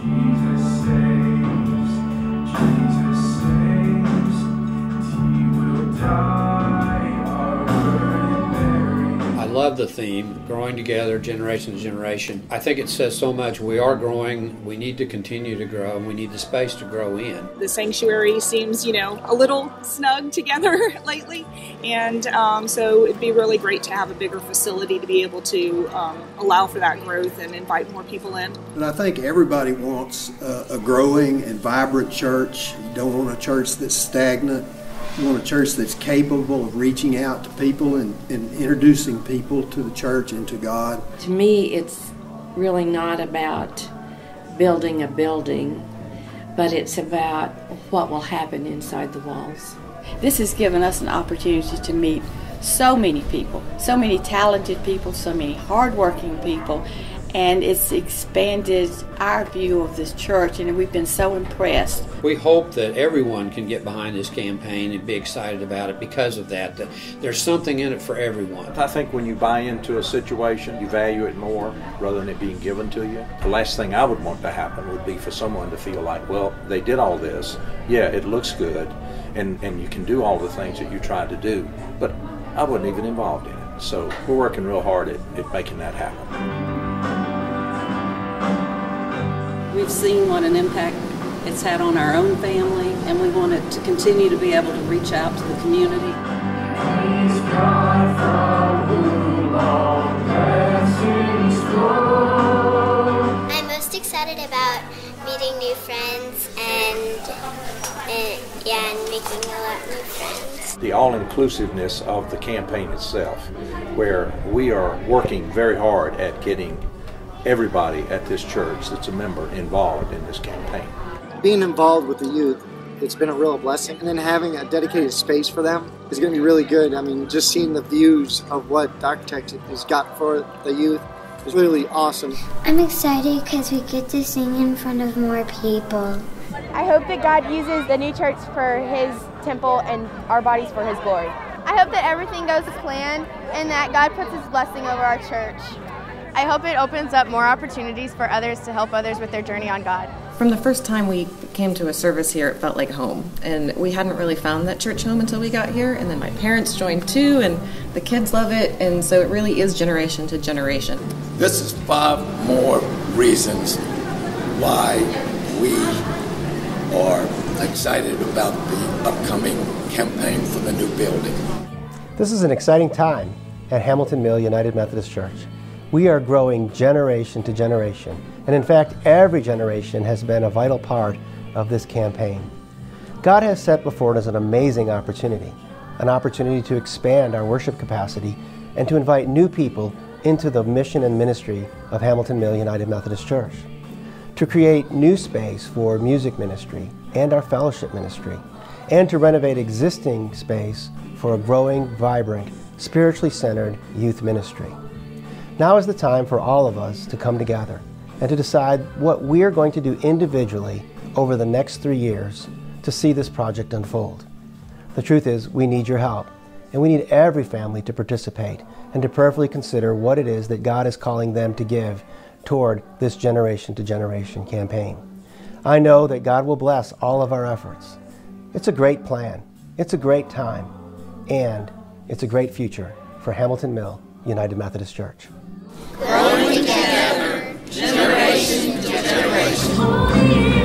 Jesus saves, love the theme, growing together, generation to generation. I think it says so much. We are growing. We need to continue to grow, and we need the space to grow in. The sanctuary seems, you know, a little snug together lately, and um, so it'd be really great to have a bigger facility to be able to um, allow for that growth and invite more people in. And I think everybody wants a, a growing and vibrant church. You don't want a church that's stagnant. You want a church that's capable of reaching out to people and, and introducing people to the church and to God. To me, it's really not about building a building, but it's about what will happen inside the walls. This has given us an opportunity to meet so many people, so many talented people, so many hardworking people, and it's expanded our view of this church, and we've been so impressed. We hope that everyone can get behind this campaign and be excited about it because of that. That there's something in it for everyone. I think when you buy into a situation, you value it more rather than it being given to you. The last thing I would want to happen would be for someone to feel like, well, they did all this. Yeah, it looks good, and, and you can do all the things that you tried to do, but I wasn't even involved in it. So we're working real hard at, at making that happen. We've seen what an impact it's had on our own family, and we want it to continue to be able to reach out to the community. He's God from whom all blessings flow. I'm most excited about meeting new friends and, and yeah, and making a lot of new friends. The all inclusiveness of the campaign itself, where we are working very hard at getting everybody at this church that's a member involved in this campaign. being involved with the youth, it's been a real blessing. And then having a dedicated space for them is going to be really good. I mean, just seeing the views of what Architect has got for the youth is really awesome. I'm excited because we get to sing in front of more people. I hope that God uses the new church for His temple and our bodies for His glory. I hope that everything goes as planned and that God puts His blessing over our church. I hope it opens up more opportunities for others to help others with their journey on God. From the first time we came to a service here, it felt like home. And we hadn't really found that church home until we got here. And then my parents joined too, and the kids love it. And so it really is generation to generation. This is five more reasons why we are excited about the upcoming campaign for the new building. This is an exciting time at Hamilton Mill United Methodist Church. We are growing generation to generation, and in fact, every generation has been a vital part of this campaign. God has set before us an amazing opportunity an opportunity to expand our worship capacity and to invite new people into the mission and ministry of Hamilton Mill United Methodist Church, to create new space for music ministry and our fellowship ministry, and to renovate existing space for a growing, vibrant, spiritually centered youth ministry. Now is the time for all of us to come together and to decide what we're going to do individually over the next three years to see this project unfold. The truth is, we need your help, and we need every family to participate and to prayerfully consider what it is that God is calling them to give toward this generation to generation campaign. I know that God will bless all of our efforts. It's a great plan, it's a great time, and it's a great future for Hamilton Mill United Methodist Church. Growing together, generation to generation.